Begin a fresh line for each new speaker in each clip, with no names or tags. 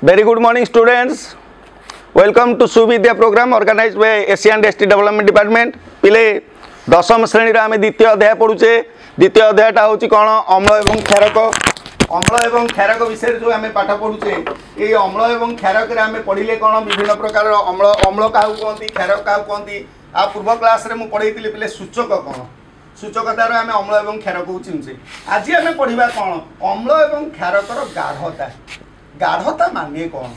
Very good morning students. Welcome to Suvidya program organized by Asian District Development Department. পিলে দশম শ্রেণীর আমি দ্বিতীয় অধ্যায় পড়ুছে দ্বিতীয় অধ্যায়টা হচ্ছে কোণ অম্ল এবং ক্ষারক অম্ল এবং ক্ষারক বিষয়ে যে আমি পাঠ পড়ুছে এই অম্ল এবং ক্ষারকরে আমি পড়িলে কোণ বিভিন্ন প্রকার অম্ল অম্ল কাহু কুহতি ক্ষারক কাহু কুহতি আ পূর্ব ক্লাসে মু পড়াইলি পিলে সূচক কোণ সূচক দ্বারা আমি অম্ল এবং ক্ষারকু চিহ্নছে আজ আমি পড়া কোণ অম্ল এবং ক্ষারকর গাঢ়তা ଗାଢ଼ତା ମାନେ କ'ଣ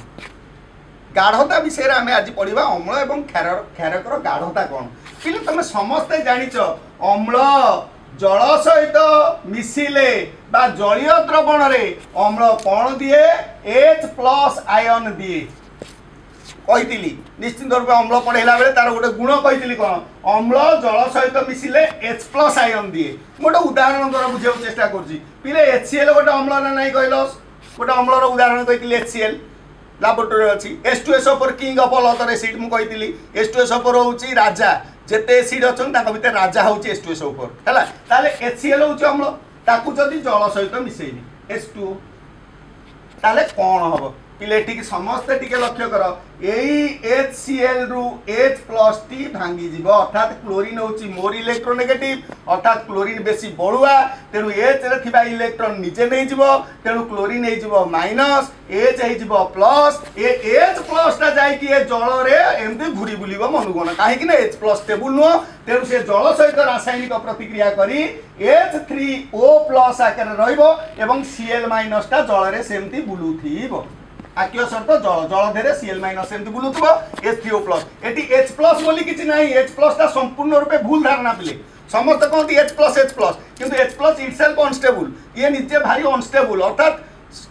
ଗାଢ଼ତା ବିଷୟରେ ଆମେ ଆଜି ପଢ଼ିବା ଅମ୍ଳ ଏବଂ କ୍ଷାର କ୍ଷାରକର ଗାଢ଼ତା କ'ଣ କିନ୍ତୁ ତମେ ସମସ୍ତେ ଜାଣିଛ ଅମ୍ଳ ଜଳ ସହିତ ମିଶିଲେ বা জলীয় দ্রবণরে অম্ল কণ দিয়ে এইচ প্লস আয়ন দিয়ে কইলি নিশ্চিন্ত রূপে অম্ল পড়াইলা বেড়ে তার গোটে গুণ কইলি কোণ অম্ল জল সহিত মিশিলে এইচ প্লস আয়ন দিয়ে গোটে উদাহরণ দ্বারা বুঝাইব চেষ্টা করছি পিলে এইচ সি এল গোটে অম্ল না নাই কহিল ଗୋଟେ ଅମ୍ଳର ଉଦାହରଣ କହିଥିଲି ଏଚ୍ସିଏଲ୍ ଲାବୋରେଟୋରୀ ଅଛି ଏସ୍ ଟୁ ଏସ୍ ଓପର king of all other acid ମୁଁ କହିଥିଲି ଏସ୍ ଟୁ ଏସ୍ ଓପର ହେଉଛି ରାଜା ଯେତେ ଏସିଡ୍ ଅଛନ୍ତି ତାଙ୍କ ଭିତରେ ରାଜା ହେଉଛି ଏସ୍ ଟୁ ଏସ୍ ଓପର ହେଲା ତାହେଲେ ସି ଏଲ୍ ହେଉଛି ଅମ୍ଳ ତାକୁ ଯଦି ଜଳ ସହିତ ମିଶେଇବି ଏସ୍ ଟୁ ତାହେଲେ କ'ଣ ହେବ ପିଲେଟିକି ସମସ୍ତେ ଟିକେ ଲକ୍ଷ୍ୟ କର ଏଇ H C L H plus ଟି ଭାଙ୍ଗିଯିବ ଅର୍ଥାତ୍ କ୍ଲୋରିନ୍ ହେଉଛି ମୋର ଇଲେକ୍ଟ୍ରୋନେଗେଟିଭ୍ ଅର୍ଥାତ୍ କ୍ଲୋରିନ୍ ବେଶୀ ବଳୁଆ ତେଣୁ ଏଚ୍ରେ ଥିବା ଇଲେକ୍ଟ୍ରୋନ୍ ନିଜେ ନେଇଯିବ ତେଣୁ କ୍ଲୋରିନ୍ ହେଇଯିବ ମାଇନସ୍ ଏଚ୍ ହେଇଯିବ ପ୍ଲସ୍ ଏ ଏଚ୍ ପ୍ଲସ୍ଟା ଯାଇକି ଏ ଜଳରେ ଏମିତି ଘୁରି ବୁଲିବ ମନୁଗଣ କାହିଁକି ନା ଏଚ୍ ପ୍ଲସ୍ ଟେବୁଲ୍ ନୁହଁ ତେଣୁ ସେ ଜଳ ସହିତ ରାସାୟନିକ ପ୍ରତିକ୍ରିୟା କରି ଏଚ୍ ଥ୍ରୀ ଓ ପ୍ଲସ୍ ଆକାରରେ ରହିବ ଏବଂ ସିଏଲ୍ ମାଇନସ୍ଟା ଜଳରେ ସେମିତି ବୁଲୁଥିବ আকিও সল্ট জল জল দেহে সিএল মাইনস এমতি বুলুথব এসপিও প্লস এটি এইচ প্লস বলি কিছু নাই এইচ প্লসটা সম্পূর্ণ রূপে ভুল ধারণা পিলে সমস্ত কহতি এইচ প্লস এইচ প্লস কিন্তু এইচ প্লস ইটসেলফ অনস্টেবল ইয়ে নিজে ভারি অনস্টেবল অর্থাৎ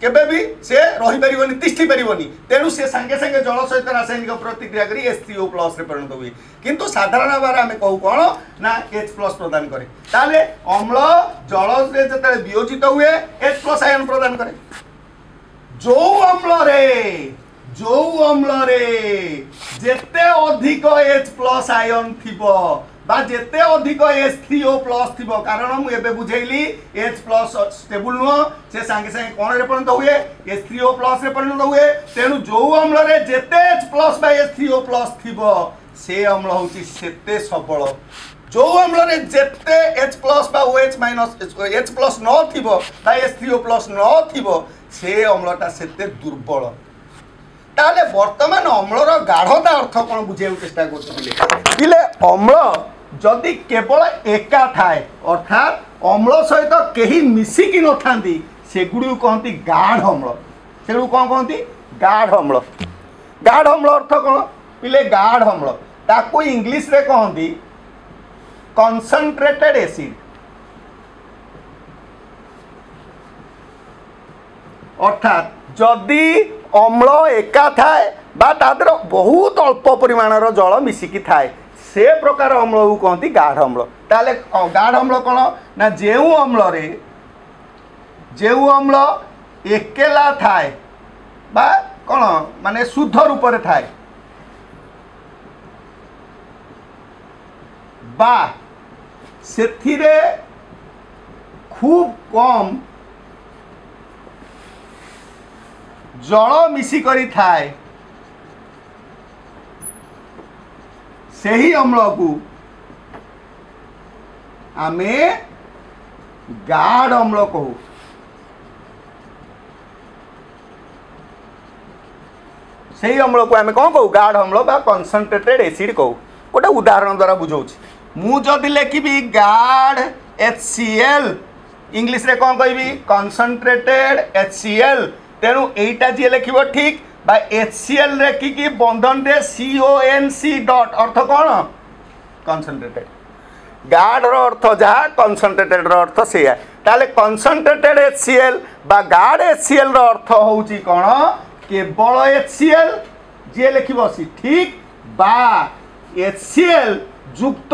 কেবে বি সে রহিপারিবনি তিষ্ঠি পারিবনি তেণু সে সাঙ্গে সাঙ্গে জল সহিত রাসায়নিক প্রতিক্রিয়া করে এসসিও প্লসরে পরিণত হুয়ে কিন্তু সাধারণ ভাবে আমি কহু কোণ না এইচ প্লস প্রদান করে তাহলে অম্ল জলরে যেতে বিয়োজিত হুয়ে এইচ প্লস আয়ন প্রদান করে ଯୋଉ ଅମ୍ଳରେ ଯୋଉ ଅମ୍ଳରେ ଯେତେ ଅଧିକ ଏଚ୍ ପ୍ଲସ୍ ଆୟନ୍ ଥିବ বা যেতে অধিক এস থ্রি ও প্লস থিব কারণ মু এবে বুঝাইলি এচ প্লস স্টেবল নুহ সে সাঙ্গে সাঙ্গে কোণরে পরিণত হুয়ে এস থ্রি ও প্লস রে পরিণত হুয়ে তেণু যে অম্লরে যেতে এচ প্লস বা এস থ্রি ও প্লস থিব সে অম্ল হচ্ছে সেতে সবল যে অম্লরে যেতে এচ প্লস বা O H minus H plus নথিব বা এস থ্রি ও প্লস নথিব ସେ ଅମ୍ଳଟା ସେତେ ଦୁର୍ବଳ ତାହେଲେ ବର୍ତ୍ତମାନ ଅମ୍ଳର ଗାଢ଼ତା ଅର୍ଥ କ'ଣ ବୁଝେଇବାକୁ ଚେଷ୍ଟା କରୁଥିଲେ ହେଲେ ଅମ୍ଳ ଯଦି କେବଳ ଏକା ଥାଏ ଅର୍ଥାତ୍ ଅମ୍ଳ ସହିତ କେହି ମିଶିକି ନଥାନ୍ତି ସେଗୁଡ଼ିକୁ କହନ୍ତି ଗାଢ଼ ଅମ୍ଳ ସେଗୁଡ଼ିକୁ କ'ଣ କହନ୍ତି ଗାଢ଼ ଅମ୍ଳ ଗାଢ଼ ଅମ୍ଳ ଅର୍ଥ କ'ଣ ପିଲେ ଗାଢ଼ ଅମ୍ଳ ତାକୁ ଇଂଲିଶରେ କହନ୍ତି କନ୍ସନ୍ଟ୍ରେଟେଡ୍ ଏସିଡ଼୍ অর্থাৎ যদি অম্ল একা থাকে বা তা বহু অল্প পরিমাণর জল মিশিকি থাকে সে প্রকার অম্লকু কহতি গাঢ় অম্ল তাহলে গাঢ় অম্ল কোণ না যে অম্লরে যে অম্ল একেলা থাকে বা কোণ মানে শুদ্ধ রূপরে থাকে বা সেথিরে খুব কম জল মিশিকি থাকে সেই অম্লকু আমি গাঢ় অম্ল কহু সেই অম্লকু আমি কম কহু গাঢ় অম্ল বা কনসনট্রেটেড এসিড কহু গোটা উদাহরণ দ্বারা বুঝাচ্ছি মু যদি লেখিবি গাঢ় এচ সি এল ইংলিশে কম কবি কনসনট্রেটেড এচ সি এল ତେଣୁ ଏଇଟା ଯିଏ ଲେଖିବ ଠିକ୍ ବା ଏଚ୍ ସି ଏଲ୍ ଲେଖିକି ବନ୍ଧନରେ C O N C dot ଅର୍ଥ କ'ଣ କନସନ୍ଟ୍ରେଟେଡ଼୍ ଗାର୍ଡ଼ର ଅର୍ଥ ଯାହା କନସନ୍ଟ୍ରେଟେଡ଼୍ର ଅର୍ଥ ସେଇଆ ତାହେଲେ କନସନ୍ଟ୍ରେଟେଡ଼୍ ଏଚ୍ ସି ଏଲ୍ ବା ଗାର୍ଡ଼ ଏଚ୍ ସି ଏଲ୍ର ଅର୍ଥ ହେଉଛି କ'ଣ କେବଳ ଏଚ୍ ସି ଏଲ୍ ଯିଏ ଲେଖିବ ସି ଠିକ୍ ବା ଏଚ୍ ସି ଏଲ୍ ଯୁକ୍ତ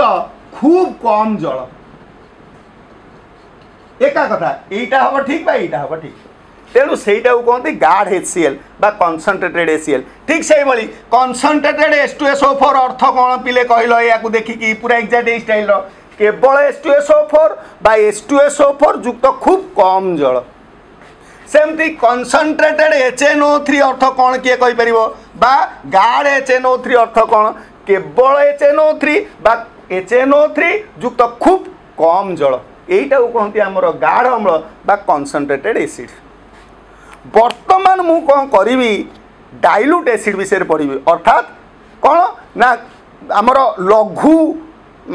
খুব কম জল একা কথা এইটা হব ঠিক বা এইটা হব ঠিক ତେଣୁ ସେଇଟାକୁ କୁହନ୍ତି ଗାର୍ଡ଼ ଏଚ୍ ସି ଏଲ୍ ବା କନସନ୍ଟ୍ରେଟେଡ୍ ଏଚ୍ ସି ଏଲ୍ ଠିକ୍ ସେଇଭଳି concentrated S two S O four ଅର୍ଥ କ'ଣ ପିଲେ କହିଲ ଏହାକୁ ଦେଖିକି ପୁରା ଏକ୍ଜାକ୍ଟ ଏଇ ଷ୍ଟାଇଲ୍ର କେବଳ S two S O four ବା S two S O four ଯୁକ୍ତ ଖୁବ୍ କମ୍ ଜଳ ସେମିତି concentrated H N O three ଅର୍ଥ କ'ଣ କିଏ କହିପାରିବ ବା ଗାର୍ଡ଼ ଏଚ୍ ଏନ୍ ଓ ଥ୍ରୀ ଅର୍ଥ କ'ଣ କେବଳ ଏଚ୍ ଏନ୍ ଓ ଥ୍ରୀ ବା ଏଚ୍ ଏନ୍ ଓ ଥ୍ରୀ ଯୁକ୍ତ ଖୁବ୍ କମ୍ ଜଳ ଏଇଟାକୁ କୁହନ୍ତି ଆମର ଗାର୍ଡ଼ ଅମ୍ଳ ବା କନସନ୍ଟ୍ରେଟେଡ୍ ଏସିଡ଼୍ বর্তমান মু কম করবি ডাইলুট এসিড বিষয়ে পড়বি অর্থাৎ কোণ না আমার লঘু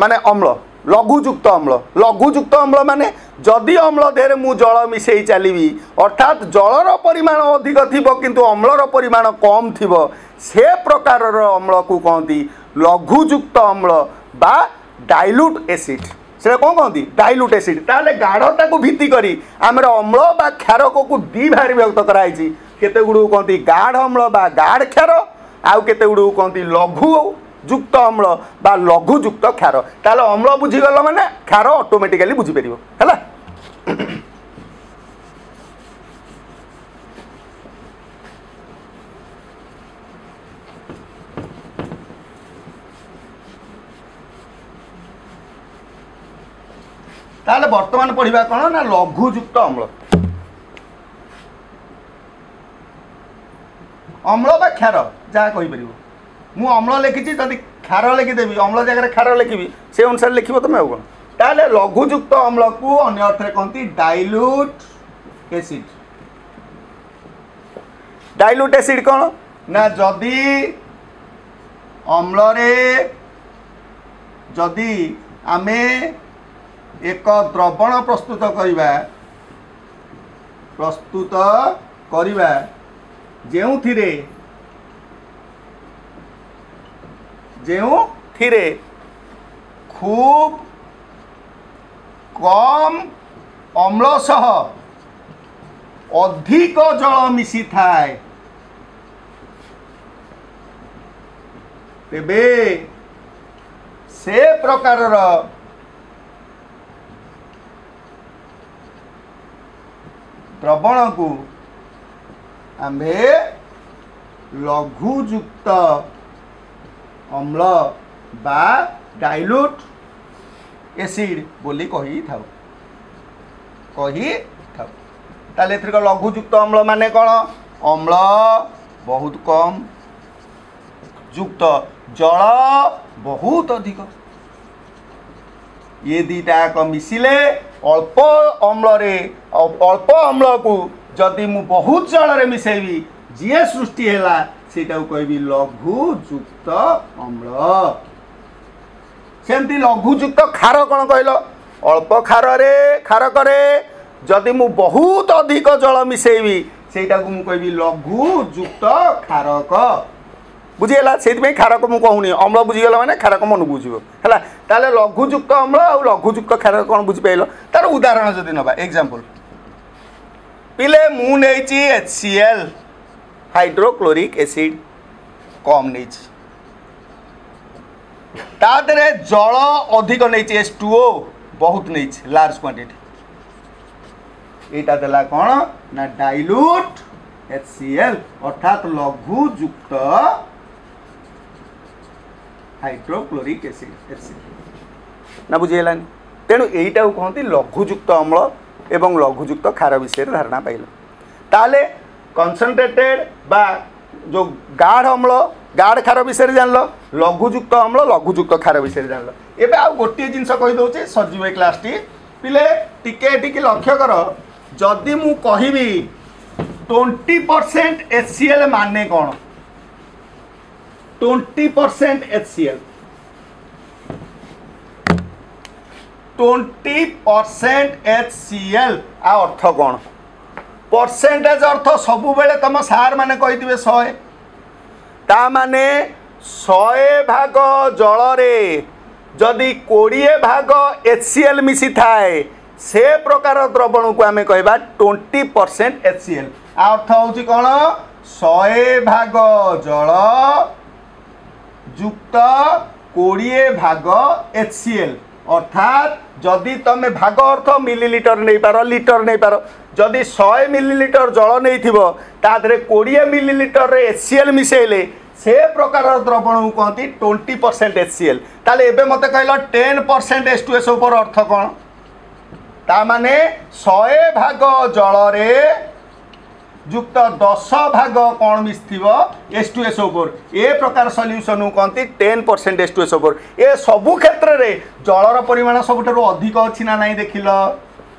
মানে অম্ল লঘুযুক্ত অম্ল লঘুযুক্ত অম্ল মানে যদি অম্ল দেহে মু জল মিশাই চালিবি অর্থাৎ জলর পরিমাণ অধিক থিব কিন্তু অম্লর পরিমাণ কম থিব সে প্রকারর অম্লকু কহতি লঘুযুক্ত অম্ল বা ডাইলুট এসিড সেটা কোন কহতি ডাইলুট এসিড তাহলে গাঢ়টাকে ভিত্তি করে আমার অম্ল বা ক্ষারকু দুই ভাগে বিভক্ত করা হয়েছে কেতে গুড়ু কহতি গাঢ় অম্ল বা গাঢ় ক্ষার আউ কেতে গুড়ু কহতি লঘু যুক্ত অম্ল বা লঘু যুক্ত ক্ষার তাহলে অম্ল বুঝিগল মানে ক্ষার অটোমেটিকালি বুঝিপার হ্যাঁ তাহলে বর্তমান পড়িবা କ'ଣ ନା লঘুযুক্ত অম্ଳ অম্ল বা କ୍ଷାର ଯାହା କହିପାରିବ ମୁଁ ଅମ୍ଳ ଲେଖିଛି ଯଦି କ୍ଷାର ଲେଖିଦେବି ଅମ୍ଳ ଜାଗାରେ କ୍ଷାର ଲେଖିବି ସେ ଅନୁସାରେ ଲେଖିବ ତୁମେ ଆଉ କ'ଣ ତାହେଲେ ଲଘୁଯୁକ୍ତ ଅମ୍ଳକୁ ଅନ୍ୟ ଅର୍ଥରେ କହନ୍ତି ଡାଇଲ୍ୟୁଟ୍ ଏସିଡ୍ ଡାଇଲ୍ୟୁଟ୍ ଏସିଡ୍ କ'ଣ ନା ଯଦି ଅମ୍ଳରେ ଯଦି ଆମେ ଏକ ଦ୍ରବଣ ପ୍ରସ୍ତୁତ କରିବା ପ୍ରସ୍ତୁତ କରିବା ଯେଉଁଥିରେ ଯେଉଁଥିରେ ଖୁବ୍ କମ୍ ଅମ୍ଳ ସହ ଅଧିକ ଜଳ ମିଶିଥାଏ ତେବେ ସେ ପ୍ରକାରର ଦ୍ରବଣକୁ ଆମ୍ଭେ ଲଘୁଯୁକ୍ତ ଅମ୍ଳ ବା ଡାଇଲ୍ୟୁଟ୍ ଏସିଡ଼୍ ବୋଲି କହିଥାଉ କହିଥାଉ ତାହେଲେ ଏଥିରେ କ'ଣ ଲଘୁଯୁକ୍ତ ଅମ୍ଳ ମାନେ କ'ଣ ଅମ୍ଳ ବହୁତ କମ୍ ଯୁକ୍ତ ଜଳ ବହୁତ ଅଧିକ ଇଏ ଯାକ ମିଶିଲେ ଅଳ୍ପ ଅମ୍ଳରେ ଅଳ୍ପ ଅମ୍ଳକୁ ଯଦି ମୁଁ ବହୁତ ଜଳରେ ମିଶାଇବି ଯିଏ ସୃଷ୍ଟି ହେଲା ସେଇଟାକୁ କହିବି ଲଘୁଯୁକ୍ତ ଅମ୍ଳ ସେମିତି ଲଘୁଯୁକ୍ତ ଖାର କ'ଣ କହିଲ ଅଳ୍ପ ଖାରରେ ଖାରକରେ ଯଦି ମୁଁ ବହୁତ ଅଧିକ ଜଳ ମିଶାଇବି ସେଇଟାକୁ ମୁଁ କହିବି ଲଘୁଯୁକ୍ତ ଖାରକ ବୁଝିଗଲା ସେଇଥିପାଇଁ ଖାରକ ମୁଁ କହୁନି ଅମ୍ଳ ବୁଝିଗଲା ମାନେ ଖାରକ ମନକୁ ବୁଝିବ ହେଲା ତାହେଲେ ଲଘୁଯୁକ୍ତ ଅମ୍ଳ ଆଉ ଲଘୁଯୁକ୍ତ କ୍ଷାର କ'ଣ ବୁଝିପାରିଲ ତାର ଉଦାହରଣ ଯଦି ନେବା ଏକ୍ଜାମ୍ପଲ୍ ପିଲେ ମୁଁ ନେଇଛି H C L hydrochloric acid କମ୍ ନେଇଛି ତା ଦେହରେ ଜଳ ଅଧିକ ନେଇଛି ଏସ୍ ଟୁ ଓ ବହୁତ ନେଇଛି ଲାର୍ଜ କ୍ୱାଣ୍ଟିଟି ଏଇଟା ଦେଲା କ'ଣ ନା ଡାଇଲ୍ୟୁଟ୍ ଏଚ୍ ସି ଏଲ୍ ଅର୍ଥାତ୍ ଲଘୁଯୁକ୍ତ ହାଇଡ୍ରୋକ୍ଲୋରିକ୍ ଏସିଡ୍ ଏସିଡ୍ ନା ବୁଝିହେଲାନି ତେଣୁ ଏଇଟାକୁ କହନ୍ତି ଲଘୁଯୁକ୍ତ ଅମ୍ଳ ଏବଂ ଲଘୁଯୁକ୍ତ ଖାର ବିଷୟରେ ଧାରଣା ପାଇଲ ତାହେଲେ କନ୍ସନ୍ଟ୍ରେଟେଡ଼୍ ବା ଯେଉଁ ଗାଢ଼ ଅମ୍ଳ ଗାଢ଼ ଖାର ବିଷୟରେ ଜାଣିଲ ଲଘୁଯୁକ୍ତ ଅମ୍ଳ ଲଘୁଯୁକ୍ତ ଖାର ବିଷୟରେ ଜାଣିଲ ଏବେ ଆଉ ଗୋଟିଏ ଜିନିଷ କହିଦେଉଛି ସରିଯିବ ଏ କ୍ଲାସ୍ଟି ପିଲେ ଟିକେ ଏଠିକି ଲକ୍ଷ୍ୟ କର ଯଦି ମୁଁ କହିବି ଟ୍ୱେଣ୍ଟି ପରସେଣ୍ଟ ଏସିଏଲ୍ ମାନେ କ'ଣ 20% HCl 20% HCl આ અર્થ કોણ ପରସେଣ୍ଟେଜ୍ ଅର୍ଥ ସବୁବେଳେ ତୁମ ସାର୍ମାନେ କହିଥିବେ ଶହେ ତା ମାନେ ଶହେ ଭାଗ ଜଳରେ ଯଦି କୋଡ଼ିଏ ଭାଗ ଏଚ୍ ସି ଏଲ୍ ମିଶିଥାଏ ସେ ପ୍ରକାର ଦ୍ରବଣକୁ ଆମେ କହିବା twenty percent H C L ଆ ଅର୍ଥ ହେଉଛି କ'ଣ ଶହେ ଭାଗ ଜଳ যুক্ত কোড়িয়ে ভাগ এচ সি এল অর্থাৎ যদি তুমি ভাগ অর্থ মিলিলিটর নেইপার লিটর নেইপার যদি শহে মিলিলিটর জল নেইথিব তা দেহে কোড়িয়ে মিলিলিটর এচ সি এল মিশাইলে সে প্রকার দ্রবণু কহতি twenty percent H C L তাহলে এবে মতো কহিল ten percent S two S উপর অর্থ কণ তা মানে শহে ভাগ জলরে যুক্ত দশ ভাগ কম মিশিব এস টু এস ওপর এ প্রকার solution কহতি ten percent S two S ওপর এ সবু ক্ষেত্রে জলর পরিমাণ সবুঠার অধিক অছি না নাই দেখিল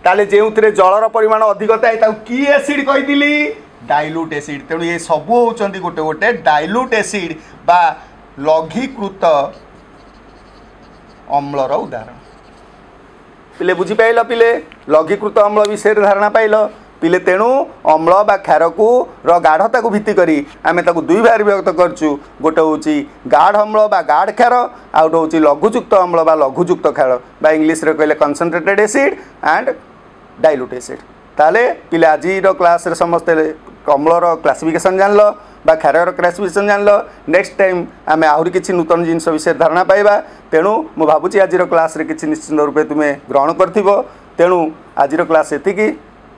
তাহলে যে জলর পরিমাণ অধিক থাকে তাকে কি এসিড কইলি ডাইলুট এসিড তেমন এ সবু হচ্ছেন গোটে গোটে ডাইলুট এসিড বা লঘীকৃত অম্লর উদাহরণ পিলে বুঝিপাইল পিলে লঘীকৃত অম্ল বিষয়ে ধারণা পাইল ପିଲେ ତେଣୁ ଅମ୍ଳ ବା କ୍ଷାରକୁ ର ଗାଢ଼ତାକୁ ଭିତ୍ତି କରି ଆମେ ତାକୁ ଦୁଇ ଭାଗରେ ବିଭକ୍ତ କରିଛୁ ଗୋଟେ ହେଉଛି ଗାଢ଼ ଅମ୍ଳ ବା ଗାଢ଼ କ୍ଷାର ଆଉ ଗୋଟେ ହେଉଛି ଲଘୁଯୁକ୍ତ ଅମ୍ଳ ବା ଲଘୁଯୁକ୍ତ କ୍ଷାର ବା ଇଂଲିଶରେ କହିଲେ concentrated acid and dilute acid ତାହେଲେ ପିଲା ଆଜିର କ୍ଲାସ୍ରେ ସମସ୍ତେ ଅମ୍ଳର କ୍ଲାସିଫିକେସନ୍ ଜାଣିଲ বা ক্ষারর ক্লাসিফিকেসন জাঁল নেক্সট টাইম আমি আহরি কিছু নূতন জিনিস বিষয়ে ধারণা পাইবা তেণু মু ভাবুছি আজির ক্লাসে কিছু নিশ্চিন্ত রূপে তুমি গ্রহণ করব তেণু আজির ক্লাস এতিকি